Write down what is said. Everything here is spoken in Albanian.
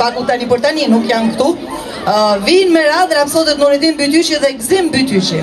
Fakt tani për tani nuk janë këtu. Uh, vijnë me radhë rapsodët Nuridin Bytyçi dhe Gzim Bytyçi.